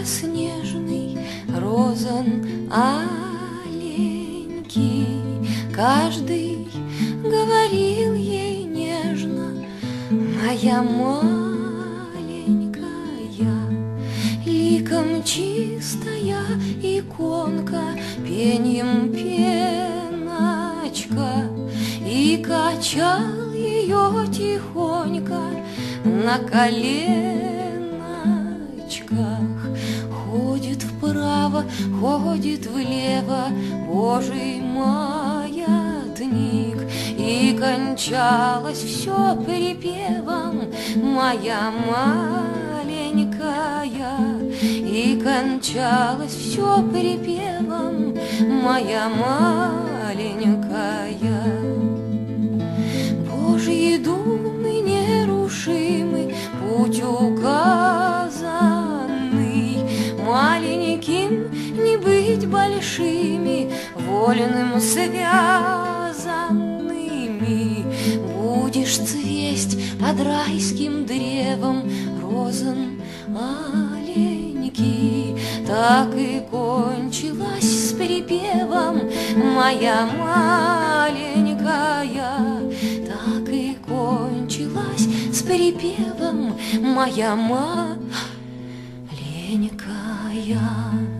белоснежный розан аленький. Каждый говорил ей нежно, моя маленькая, ликом чистая иконка, пеньем пеночка, и качал ее тихонько на коленочках. Вправо, ходит влево, Божий маятник, И кончалось все припевом. Моя маленькая, И кончалось все припевом. Моя маленькая. Божьи думы нерушимы, Путь указанный, Маленьким не быть большими, Вольным связанными. Будешь цвесть под райским древом Розан аленький, Так и кончилась с припевом Моя маленькая, Так и кончилась с припевом Моя маленькая. hayat